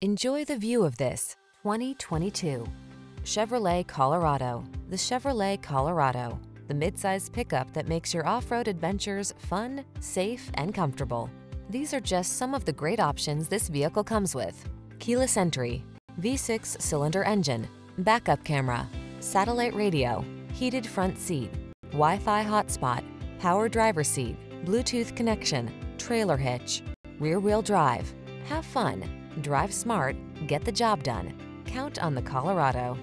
Enjoy the view of this 2022 Chevrolet Colorado. The Chevrolet Colorado, the midsize pickup that makes your off-road adventures fun, safe, and comfortable. These are just some of the great options this vehicle comes with. Keyless entry, V6 cylinder engine, backup camera, satellite radio, heated front seat, Wi-Fi hotspot, power driver seat, Bluetooth connection, trailer hitch, rear wheel drive. Have fun, drive smart, get the job done. Count on the Colorado.